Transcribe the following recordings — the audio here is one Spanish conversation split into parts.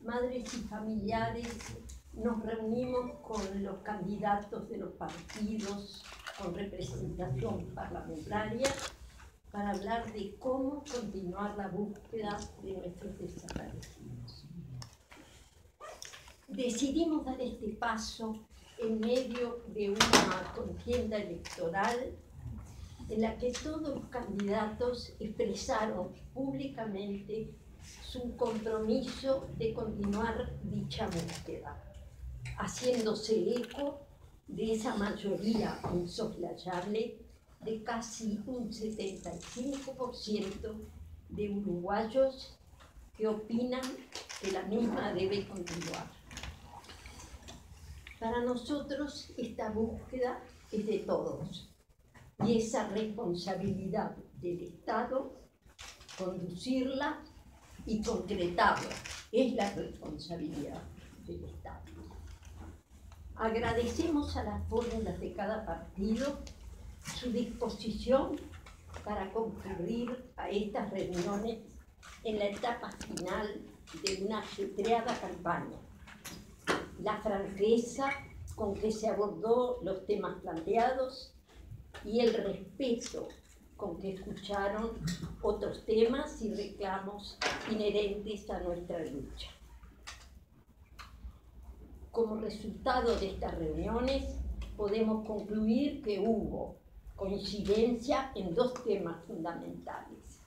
madres y familiares nos reunimos con los candidatos de los partidos con representación parlamentaria para hablar de cómo continuar la búsqueda de nuestros desaparecidos. Decidimos dar este paso en medio de una contienda electoral en la que todos los candidatos expresaron públicamente su compromiso de continuar dicha búsqueda, haciéndose eco de esa mayoría insoslayable de casi un 75% de uruguayos que opinan que la misma debe continuar. Para nosotros esta búsqueda es de todos y esa responsabilidad del Estado, conducirla y concretarla, es la responsabilidad del Estado. Agradecemos a las fórmulas de cada partido su disposición para concurrir a estas reuniones en la etapa final de una ajetreada campaña. La franqueza con que se abordó los temas planteados y el respeto con que escucharon otros temas y reclamos inherentes a nuestra lucha. Como resultado de estas reuniones, podemos concluir que hubo coincidencia en dos temas fundamentales.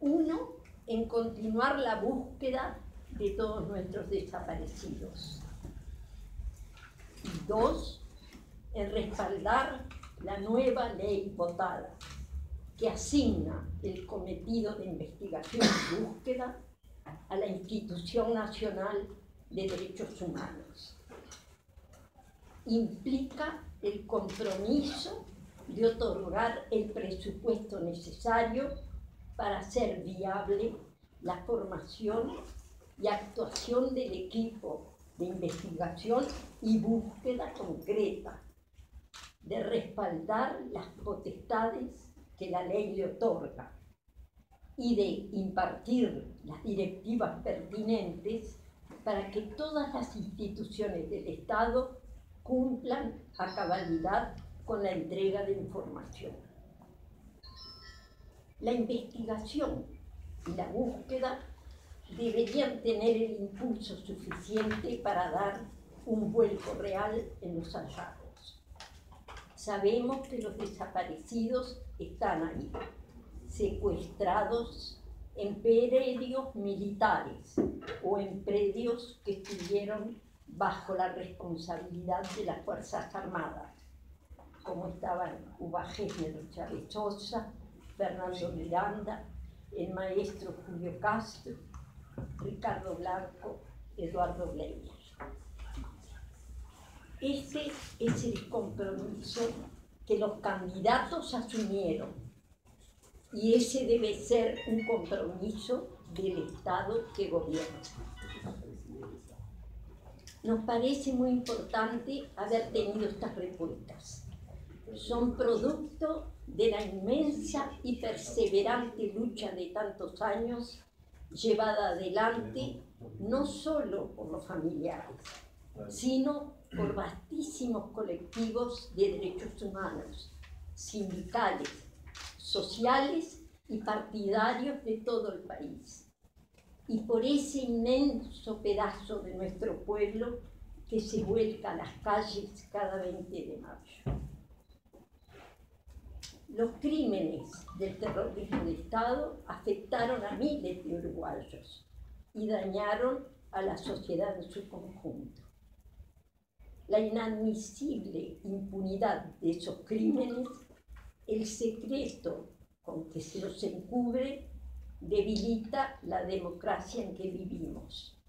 Uno, en continuar la búsqueda de todos nuestros desaparecidos. Y dos, en respaldar la nueva ley votada, que asigna el cometido de investigación y búsqueda a la Institución Nacional de Derechos Humanos. Implica el compromiso de otorgar el presupuesto necesario para hacer viable la formación y actuación del equipo de investigación y búsqueda concreta, de respaldar las potestades que la ley le otorga y de impartir las directivas pertinentes para que todas las instituciones del Estado cumplan a cabalidad con la entrega de información. La investigación y la búsqueda deberían tener el impulso suficiente para dar un vuelco real en los hallazgos. Sabemos que los desaparecidos están ahí, secuestrados en predios militares o en predios que estuvieron bajo la responsabilidad de las Fuerzas Armadas, como estaban Uba Chávez Sosa, Fernando Miranda, el maestro Julio Castro, Ricardo Blanco, Eduardo Bleyer. Ese es el compromiso que los candidatos asumieron y ese debe ser un compromiso del Estado que gobierna. Nos parece muy importante haber tenido estas respuestas. Son producto de la inmensa y perseverante lucha de tantos años llevada adelante no solo por los familiares, sino por vastísimos colectivos de derechos humanos, sindicales, sociales y partidarios de todo el país. Y por ese inmenso pedazo de nuestro pueblo que se vuelca a las calles cada 20 de mayo. Los crímenes del terrorismo de Estado afectaron a miles de uruguayos y dañaron a la sociedad en su conjunto. La inadmisible impunidad de esos crímenes, el secreto con que se los encubre, debilita la democracia en que vivimos.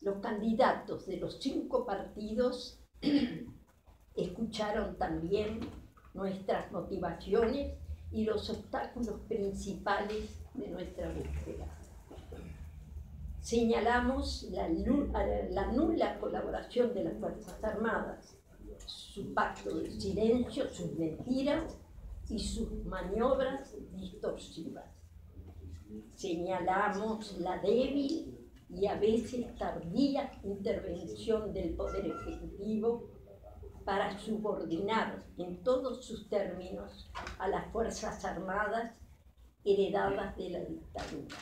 Los candidatos de los cinco partidos escucharon también nuestras motivaciones y los obstáculos principales de nuestra búsqueda. Señalamos la, la nula colaboración de las Fuerzas Armadas, su pacto de silencio, sus mentiras y sus maniobras distorsivas. Señalamos la débil y a veces tardía intervención del Poder Ejecutivo para subordinar en todos sus términos a las Fuerzas Armadas heredadas de la dictadura.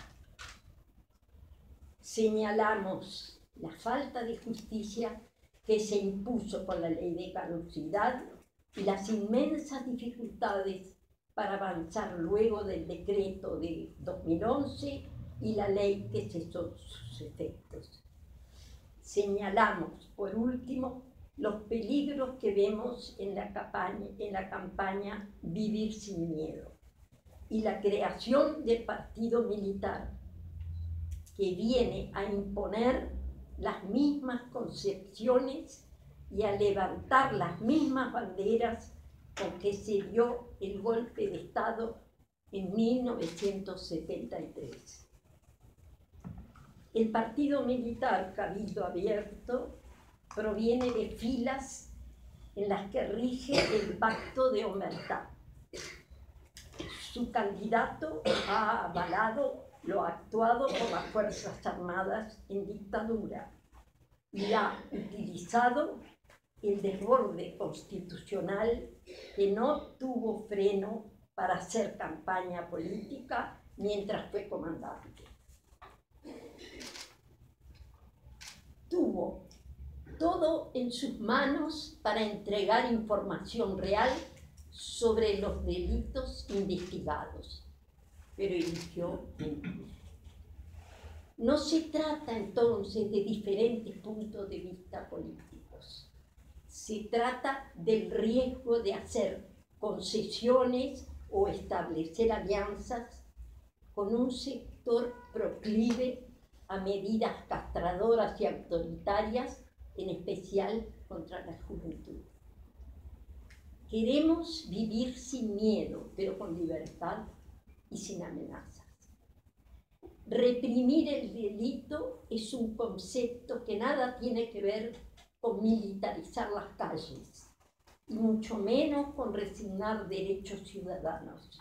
Señalamos la falta de justicia que se impuso por la ley de caducidad y las inmensas dificultades para avanzar luego del decreto de 2011 y la ley que cesó sus efectos. Señalamos, por último, los peligros que vemos en la, campaña, en la campaña Vivir sin Miedo y la creación del partido militar que viene a imponer las mismas concepciones y a levantar las mismas banderas con que se dio el golpe de Estado en 1973. El partido militar Cabildo Abierto proviene de filas en las que rige el pacto de Omertá. Su candidato ha avalado lo actuado por las Fuerzas Armadas en dictadura y ha utilizado el desborde constitucional que no tuvo freno para hacer campaña política mientras fue comandante. Tuvo todo en sus manos para entregar información real sobre los delitos investigados, pero eligió. No se trata entonces de diferentes puntos de vista políticos, se trata del riesgo de hacer concesiones o establecer alianzas con un sector proclive a medidas castradoras y autoritarias en especial contra la juventud. Queremos vivir sin miedo, pero con libertad y sin amenazas. Reprimir el delito es un concepto que nada tiene que ver con militarizar las calles y mucho menos con resignar derechos ciudadanos.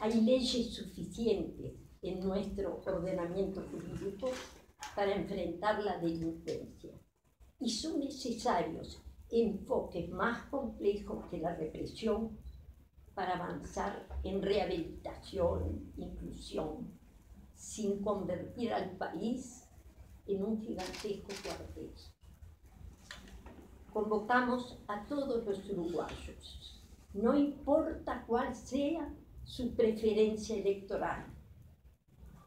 Hay leyes suficientes en nuestro ordenamiento jurídico para enfrentar la delincuencia y son necesarios enfoques más complejos que la represión para avanzar en rehabilitación, inclusión, sin convertir al país en un gigantesco cuartel. Convocamos a todos los uruguayos, no importa cuál sea su preferencia electoral,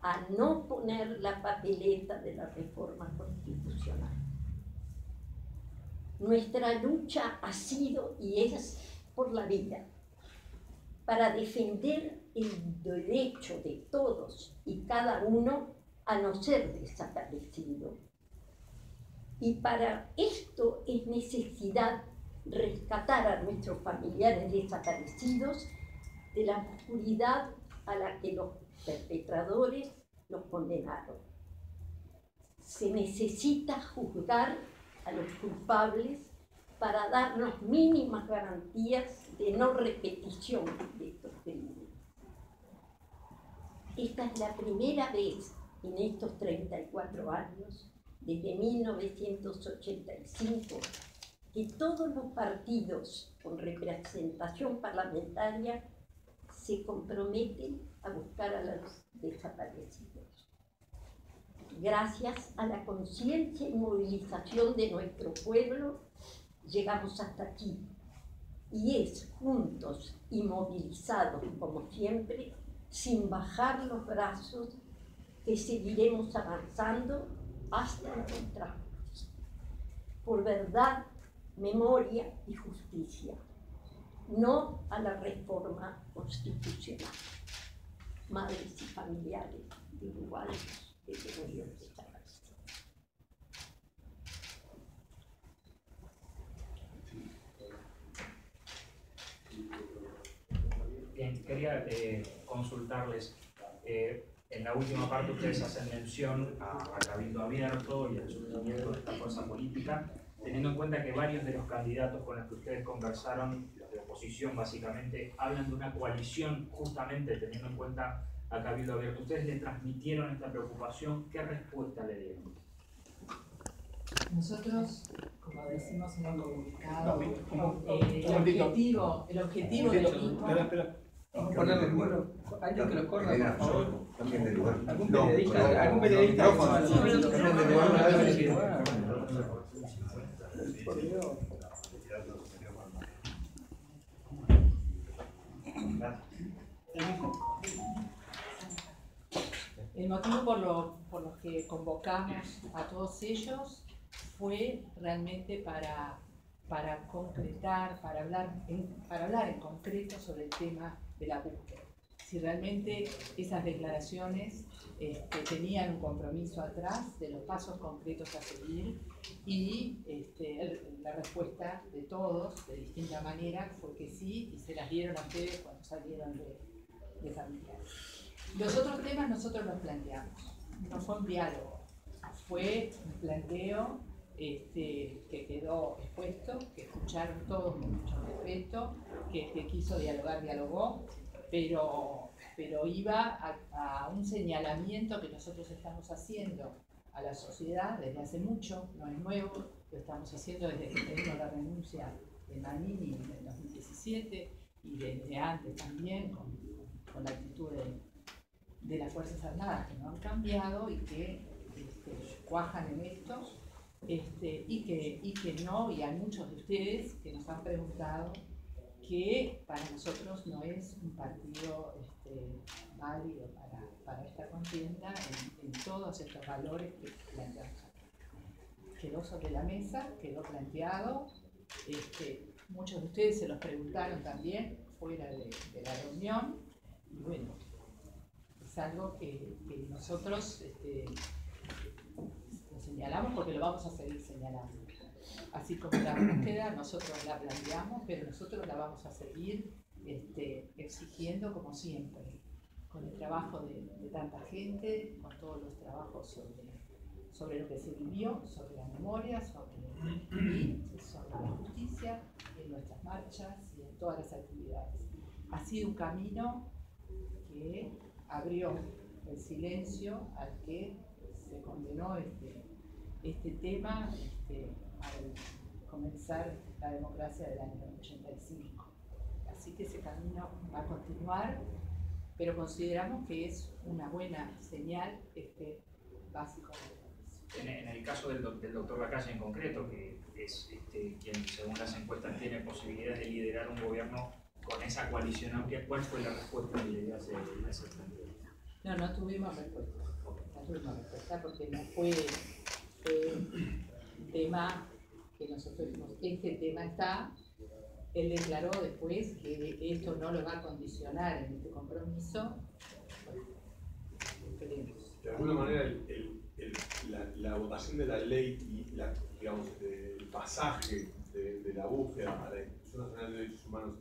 a no poner la papeleta de la reforma constitucional. Nuestra lucha ha sido y es por la vida, para defender el derecho de todos y cada uno a no ser desaparecido. Y para esto es necesidad rescatar a nuestros familiares desaparecidos de la oscuridad a la que los perpetradores los condenaron. Se necesita juzgar a los culpables para darnos mínimas garantías de no repetición de estos crímenes. Esta es la primera vez en estos 34 años, desde 1985, que todos los partidos con representación parlamentaria se comprometen a buscar a los desaparecidos gracias a la conciencia y movilización de nuestro pueblo, llegamos hasta aquí. Y es juntos y movilizados, como siempre, sin bajar los brazos, que seguiremos avanzando hasta encontrarnos. Por verdad, memoria y justicia, no a la reforma constitucional. Madres y familiares de Uruguay Bien, quería eh, consultarles. Eh, en la última parte ustedes hacen mención a, Cabildo Abierto y al surgimiento de esta fuerza política, teniendo en cuenta que varios de los candidatos con los que ustedes conversaron, los de oposición básicamente, hablan de una coalición justamente teniendo en cuenta a Cabildo Abierto. Ustedes le transmitieron esta preocupación, ¿qué respuesta le dieron? Nosotros, como decimos en el comunicado, eh, el objetivo, el objetivo del. Espera, espera. Vamos a ponerle el número. Alguien que lo corra, por favor. Cambien de lugar. Algún periodista, algún periodista. Cambien de lugar. El motivo por lo, por lo que convocamos a todos ellos fue realmente para, para concretar, para hablar, en, para hablar en concreto sobre el tema de la búsqueda. Si realmente esas declaraciones este, tenían un compromiso atrás de los pasos concretos a seguir y este, la respuesta de todos, de distinta manera, fue que sí y se las dieron a ustedes cuando salieron de, de familiares. Los otros temas nosotros los planteamos, no fue un diálogo, fue un planteo este, que quedó expuesto, que escucharon todos con mucho respeto, que quiso dialogar, dialogó, pero, pero iba a, un señalamiento que nosotros estamos haciendo a la sociedad desde hace mucho, no es nuevo, lo estamos haciendo desde que tuvimos la renuncia de Manini en el 2017 y desde antes también con, la actitud de, de las Fuerzas Armadas que no han cambiado y que este, cuajan en esto este, y, que, y que no, y hay muchos de ustedes que nos han preguntado que para nosotros no es un partido este, válido para, para esta contienda en, todos estos valores que planteamos. Quedó sobre la mesa, quedó planteado, este, muchos de ustedes se los preguntaron también fuera de, la reunión, y bueno, es algo que, nosotros este, señalamos porque lo vamos a seguir señalando. Así como la búsqueda, nosotros la planteamos, pero nosotros la vamos a seguir este, exigiendo como siempre, con el trabajo de, tanta gente, con todos los trabajos sobre, sobre lo que se vivió, sobre la memoria, sobre, sobre la justicia, en nuestras marchas y en todas las actividades. Ha sido un camino que abrió el silencio al que se condenó este, este tema este, al comenzar la democracia del año 85. Así que ese camino va a continuar, pero consideramos que es una buena señal este país. En, en el caso del, doc- del doctor Lacalle en concreto, que es este, quien según las encuestas tiene posibilidades de liderar un gobierno con esa coalición amplia, ¿cuál fue la respuesta que le dio ese planteo? No, no tuvimos respuesta. No tuvimos respuesta porque no fue un tema que nosotros dijimos, este tema está. Él declaró después que esto no lo va a condicionar en este compromiso. De alguna manera, la, la votación de la ley y el pasaje de, la búsqueda a la Institución Nacional de Derechos Humanos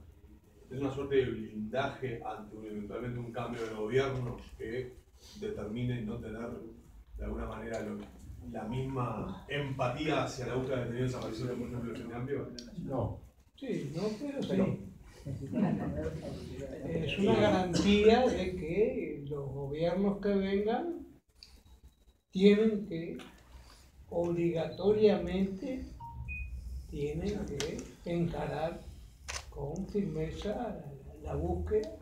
es una suerte de blindaje ante eventualmente un cambio de gobierno que determine no tener de alguna manera lo- la misma empatía hacia la búsqueda de detenidos desaparecidos, por ejemplo, el Frente Amplio. No, Sí, no, pero sí. Pero- Es una garantía de que los gobiernos que vengan tienen que, obligatoriamente, tienen que encarar con firmeza la, la búsqueda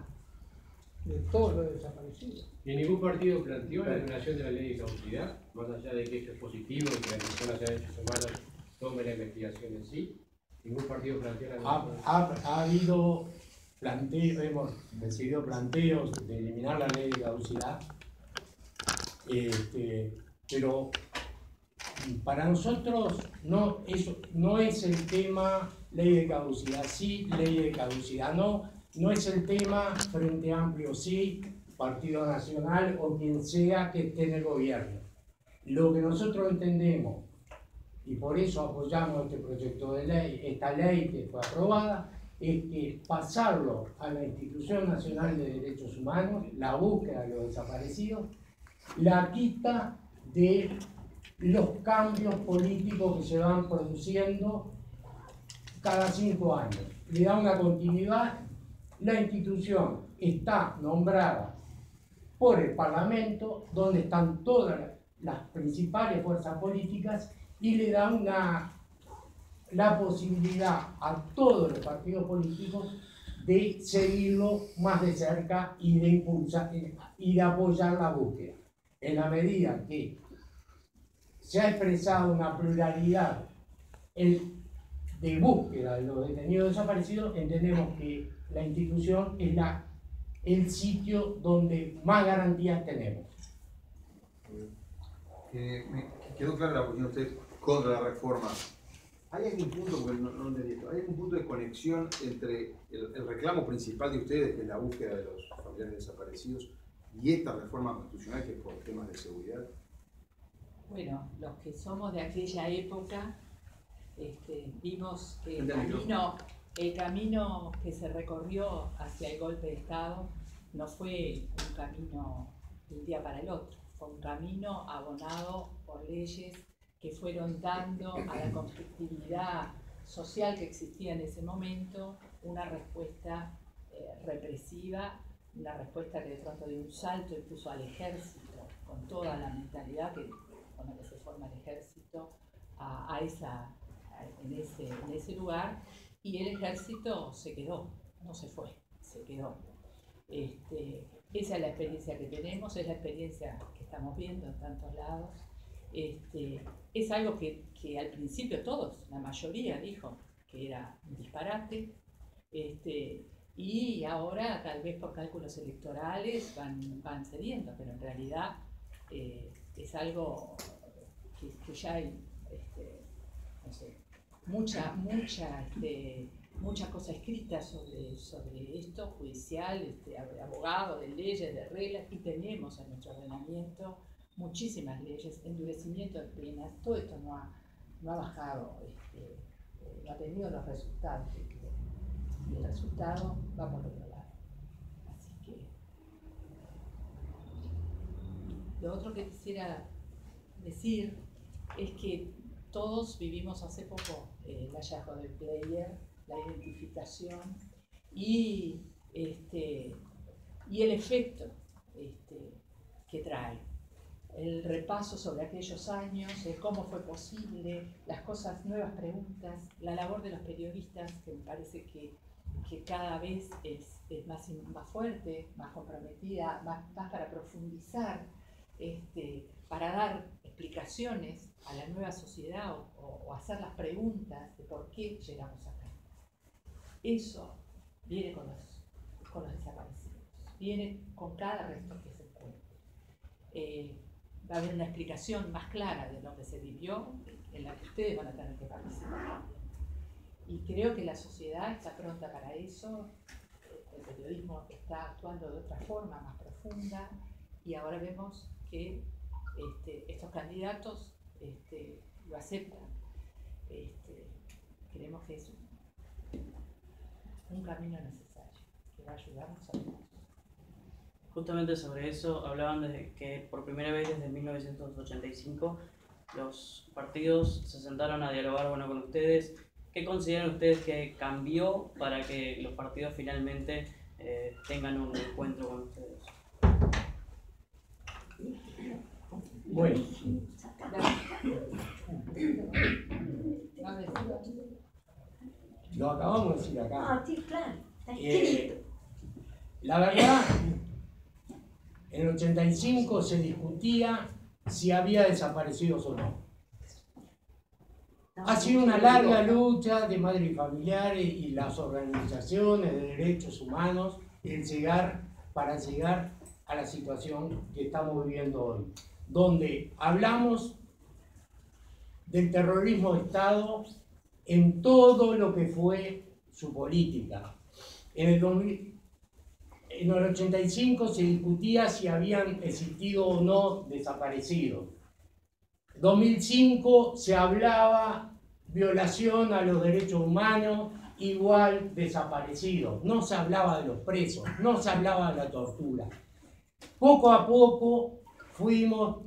de todos los desaparecidos. y ningún partido planteó la eliminación de la ley de caducidad, más allá de que esto es positivo y que la Comisión Nacional de Derechos Humanos tome la investigación en sí. Ningún partido planteó la Ha, ha- ha habido planteos, hemos recibido planteos de eliminar la ley de caducidad, este, pero para nosotros no, eso, no es el tema ley de caducidad sí, ley de caducidad no, no es el tema Frente Amplio sí, Partido Nacional o quien sea que esté en el gobierno. Lo que nosotros entendemos y por eso apoyamos este proyecto de ley, esta ley que fue aprobada, es que pasarlo a la Institución Nacional de Derechos Humanos, la búsqueda de los desaparecidos, la quita de los cambios políticos que se van produciendo cada cinco años. Le da una continuidad, la institución está nombrada por el Parlamento, donde están todas las principales fuerzas políticas y le da una, la posibilidad a todos los partidos políticos de seguirlo más de cerca y de impulsar y de apoyar la búsqueda. En la medida que se ha expresado una pluralidad de búsqueda de los detenidos desaparecidos, entendemos que la institución es la, el sitio donde más garantías tenemos. Eh, me quedó clara la posición de usted contra la reforma. ¿Hay algún punto, porque no, no entendí esto, ¿hay algún punto de conexión entre el, el, reclamo principal de ustedes, que es la búsqueda de los familiares desaparecidos, y esta reforma constitucional, que es por temas de seguridad? Bueno, los que somos de aquella época este, vimos que el camino, el camino que se recorrió hacia el golpe de Estado no fue un camino de un día para el otro, fue un camino abonado por leyes que fueron dando a la conflictividad social que existía en ese momento una respuesta eh, represiva, una respuesta que de pronto dio un salto incluso al ejército, con toda la mentalidad que, con la que se forma el ejército, a, esa, en ese lugar, y el ejército se quedó, no se fue, se quedó. Este, esa es la experiencia que tenemos, es la experiencia que estamos viendo en tantos lados. Este, es algo que, que, al principio todos, la mayoría dijo que era un disparate, este, y ahora tal vez por cálculos electorales van, van cediendo, pero en realidad eh, es algo que, ya hay, no sé, mucha, mucha, este, mucha cosa escrita sobre, sobre esto, judicial, este, abogado, de leyes, de reglas, y tenemos en nuestro ordenamiento muchísimas leyes, endurecimiento de penas, todo esto no ha, no ha bajado, este, eh, no ha tenido los resultados Y el resultado va por otro lado. Así que. Lo otro que quisiera decir es que todos vivimos hace poco eh, el hallazgo del player, la identificación y, este, y el efecto este, que trae. El repaso sobre aquellos años, el cómo fue posible, las cosas, nuevas preguntas, la labor de los periodistas, que me parece que, que cada vez es, es, más, más fuerte, más comprometida, más, más para profundizar, este, para dar explicaciones a la nueva sociedad o, o, hacer las preguntas de por qué llegamos acá. Eso viene con los, con los desaparecidos, viene con cada resto que se encuentre. Eh, va a haber una explicación más clara de lo que se vivió, en la que ustedes van a tener que participar. Y creo que la sociedad está pronta para eso, el periodismo está actuando de otra forma, más profunda, y ahora vemos que este, estos candidatos este, lo aceptan. Este, creemos que es un, un camino necesario, que va a ayudarnos a todos. Justamente sobre eso hablaban de que por primera vez desde 1985 los partidos se sentaron a dialogar bueno, con ustedes. ¿Qué consideran ustedes que cambió para que los partidos finalmente eh, tengan un encuentro con ustedes? Bueno. Lo acabamos de decir acá. Ah, sí, claro. Está Eh, la verdad, en el 85 se discutía si había desaparecidos o no. Ha sido una larga lucha de madres y familiares y las organizaciones de derechos humanos el llegar, para llegar a la situación que estamos viviendo hoy, donde hablamos del terrorismo de Estado en todo lo que fue su política. En el, 2000, en el 85 se discutía si habían existido o no desaparecidos. 2005 se hablaba violación a los derechos humanos, igual desaparecidos. No se hablaba de los presos, no se hablaba de la tortura. Poco a poco fuimos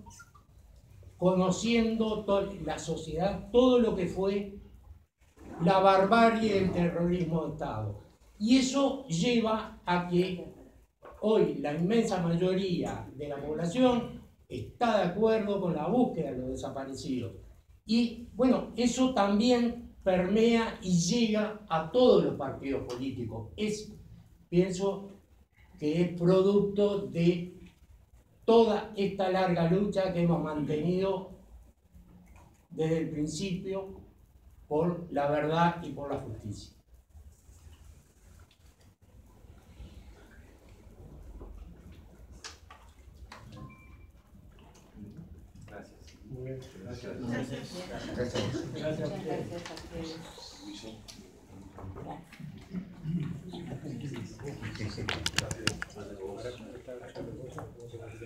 conociendo la sociedad, todo lo que fue la barbarie del terrorismo de Estado. Y eso lleva a que hoy la inmensa mayoría de la población está de acuerdo con la búsqueda de los desaparecidos. Y bueno, eso también permea y llega a todos los partidos políticos. Es, pienso que es producto de toda esta larga lucha que hemos mantenido desde el principio por la verdad y por la justicia. Gracias. Muy bien. Gracias. Gracias. Gracias. Gracias gracias a ustedes. Gracias.